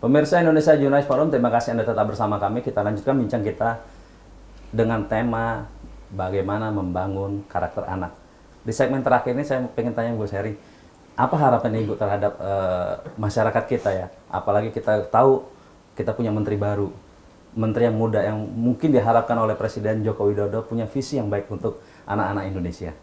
Pemirsa Indonesia Jurnalis Forum, terima kasih Anda tetap bersama kami. Kita lanjutkan bincang kita dengan tema bagaimana membangun karakter anak. Di segmen terakhir ini saya pengen tanya Bu Seri, apa harapan Ibu terhadap uh, masyarakat kita ya? Apalagi kita tahu kita punya menteri baru, menteri yang muda yang mungkin diharapkan oleh Presiden Joko Widodo punya visi yang baik untuk anak-anak Indonesia.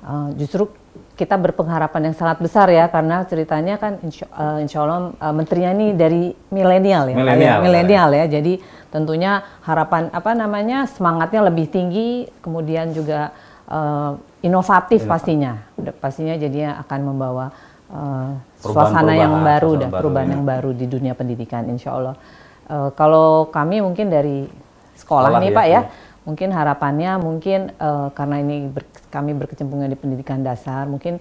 Ya. Uh, justru kita berpengharapan yang sangat besar ya karena ceritanya kan insya, uh, insya Allah uh, menterinya ini dari milenial ya, milenial, milenial ya. Jadi tentunya harapan apa namanya semangatnya lebih tinggi, kemudian juga uh, inovatif Inova. pastinya, pastinya jadinya akan membawa uh, suasana yang baru dan perubahan ya. yang baru di dunia pendidikan, insya Allah. Uh, kalau kami mungkin dari sekolah, sekolah nih ya, Pak ya. ya mungkin harapannya mungkin uh, karena ini ber, kami berkecemplungan di pendidikan dasar mungkin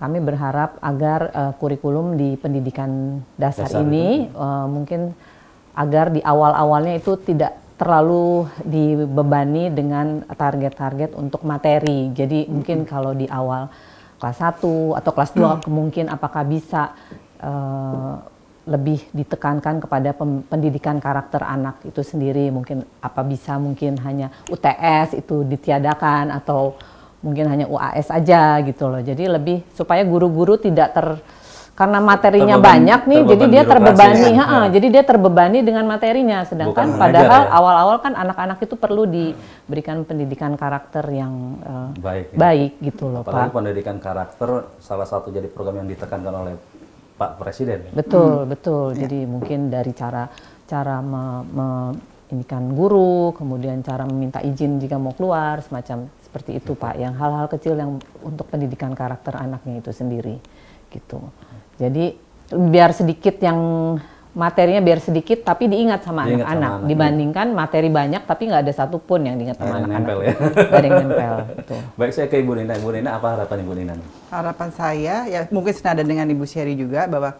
kami berharap agar uh, kurikulum di pendidikan dasar, dasar ini uh, mungkin agar di awal-awalnya itu tidak terlalu dibebani dengan target-target untuk materi. Jadi hmm. mungkin kalau di awal kelas 1 atau kelas 2 hmm. mungkin apakah bisa uh, lebih ditekankan kepada pendidikan karakter anak itu sendiri mungkin apa bisa mungkin hanya UTS itu ditiadakan atau mungkin hanya UAS aja gitu loh jadi lebih supaya guru-guru tidak ter karena materinya terbeban, banyak nih jadi dia terbebani ya. ha, ya. jadi dia terbebani dengan materinya sedangkan Bukan padahal ya. awal-awal ya. kan anak-anak itu perlu diberikan pendidikan karakter yang uh, baik, ya. baik gitu loh Apalagi Pak. pendidikan karakter salah satu jadi program yang ditekankan oleh Pak Presiden. Betul, hmm. betul. Ya. Jadi mungkin dari cara cara me, me, ini kan guru, kemudian cara meminta izin jika mau keluar, semacam seperti itu Pak. Yang hal-hal kecil yang untuk pendidikan karakter anaknya itu sendiri, gitu. Jadi biar sedikit yang materinya biar sedikit tapi diingat sama anak-anak dibandingkan materi banyak tapi nggak ada satupun yang diingat sama anak-anak. ya. Gak ada yang nempel. Betul. Baik saya ke Ibu Nina. Ibu Nina apa harapan Ibu Nina? Harapan saya ya mungkin senada dengan Ibu Sherry juga bahwa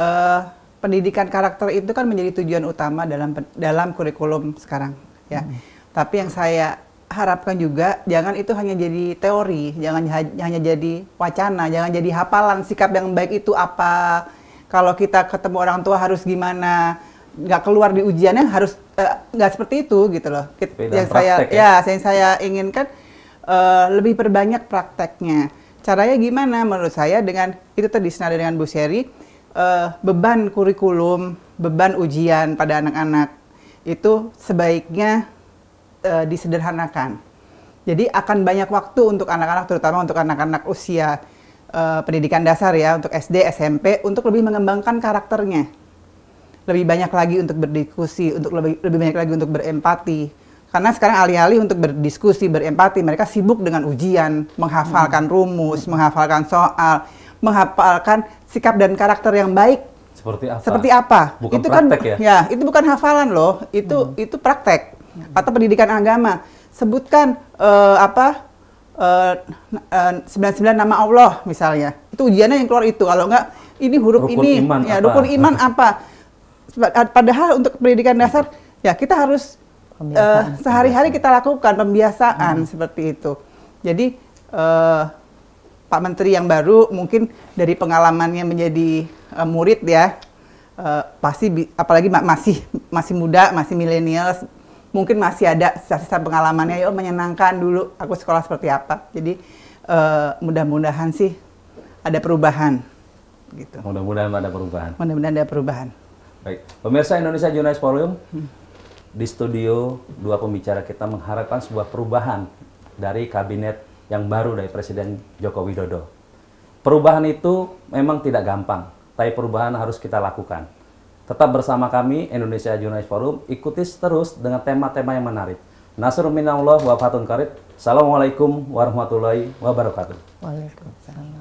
uh, pendidikan karakter itu kan menjadi tujuan utama dalam dalam kurikulum sekarang ya. Hmm. Tapi yang saya harapkan juga jangan itu hanya jadi teori, jangan hanya jadi wacana, jangan jadi hafalan sikap yang baik itu apa kalau kita ketemu orang tua harus gimana? Nggak keluar di ujiannya harus uh, nggak seperti itu gitu loh. Beda yang saya ya, ya yang saya inginkan uh, lebih perbanyak prakteknya. Caranya gimana? Menurut saya dengan itu tadi senada dengan Bu Sherry uh, beban kurikulum beban ujian pada anak-anak itu sebaiknya uh, disederhanakan. Jadi akan banyak waktu untuk anak-anak terutama untuk anak-anak usia uh, pendidikan dasar ya untuk SD, SMP untuk lebih mengembangkan karakternya. Lebih banyak lagi untuk berdiskusi, untuk lebih lebih banyak lagi untuk berempati. Karena sekarang alih-alih untuk berdiskusi, berempati, mereka sibuk dengan ujian, menghafalkan hmm. rumus, menghafalkan soal, menghafalkan sikap dan karakter yang baik. Seperti apa? Seperti apa? Bukan itu kan ya? ya, itu bukan hafalan loh, itu hmm. itu praktek hmm. atau pendidikan agama. Sebutkan uh, apa 99 nama Allah misalnya. Itu ujiannya yang keluar itu. Kalau enggak ini huruf rukun ini iman ya apa? rukun iman apa. Padahal untuk pendidikan dasar ya kita harus uh, sehari-hari kita lakukan pembiasaan hmm. seperti itu. Jadi uh, Pak Menteri yang baru mungkin dari pengalamannya menjadi uh, murid ya uh, pasti apalagi masih masih muda, masih milenial mungkin masih ada sisa-sisa pengalamannya, yuk menyenangkan dulu aku sekolah seperti apa. Jadi uh, mudah-mudahan sih ada perubahan. Gitu. Mudah-mudahan ada perubahan. Mudah-mudahan ada perubahan. Baik, pemirsa Indonesia Jurnalis Forum, hmm. di studio dua pembicara kita mengharapkan sebuah perubahan dari kabinet yang baru dari Presiden Joko Widodo. Perubahan itu memang tidak gampang, tapi perubahan harus kita lakukan. Tetap bersama kami Indonesia Jurnalis Forum, ikuti terus dengan tema-tema yang menarik. Nasrul minallah wa fatun karib. Assalamualaikum warahmatullahi wabarakatuh. Waalaikumsalam.